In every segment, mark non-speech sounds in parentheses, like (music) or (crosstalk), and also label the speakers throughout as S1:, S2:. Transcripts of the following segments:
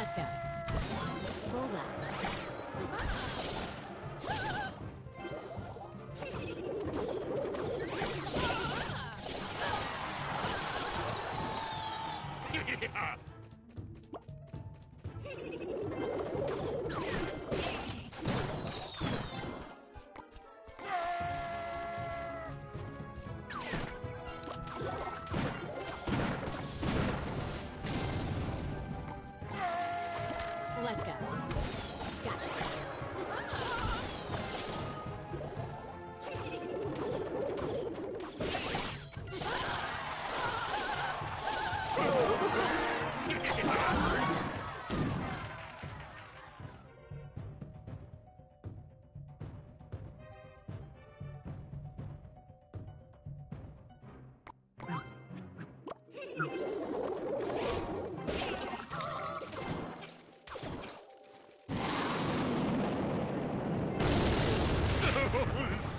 S1: Let's go. Bullseye. Let's go. Gotcha. Wolf!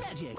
S2: Magic!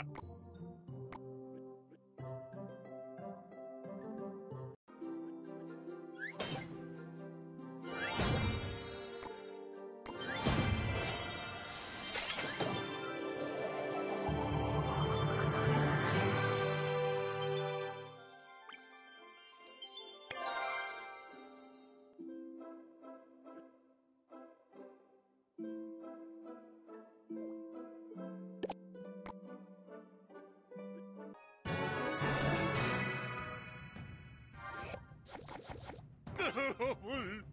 S1: 샷 Jawohl!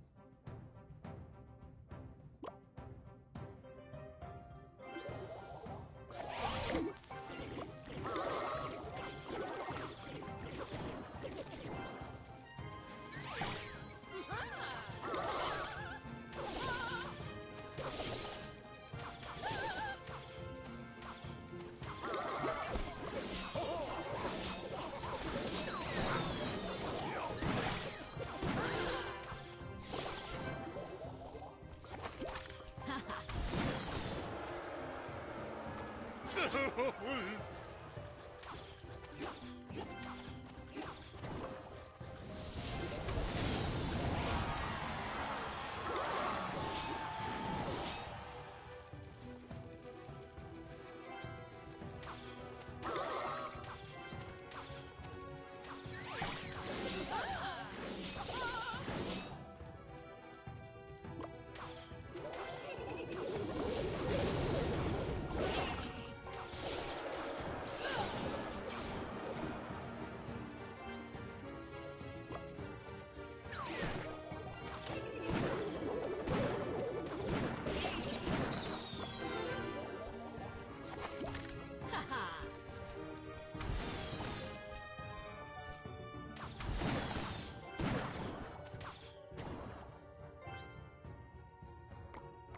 S1: Oh, (laughs)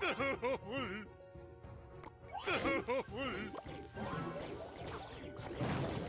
S1: (laughs) Haha.
S2: Ho-ho! (laughs)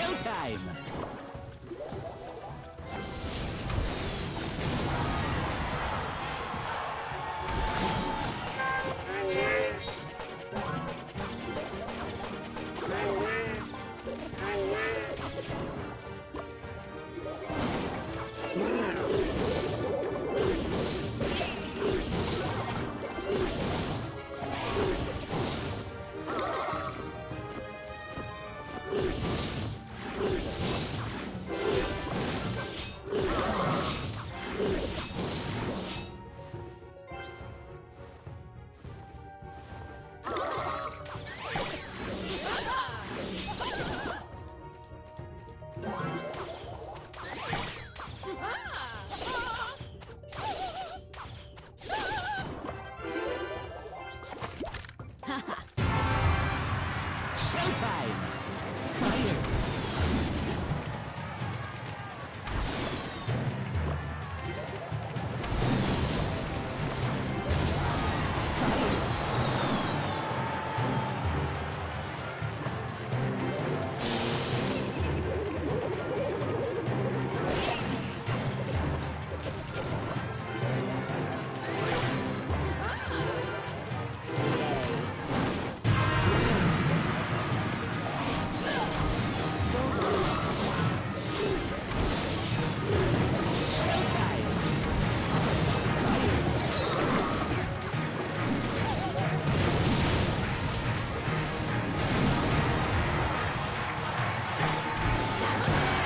S2: Showtime! Thanks.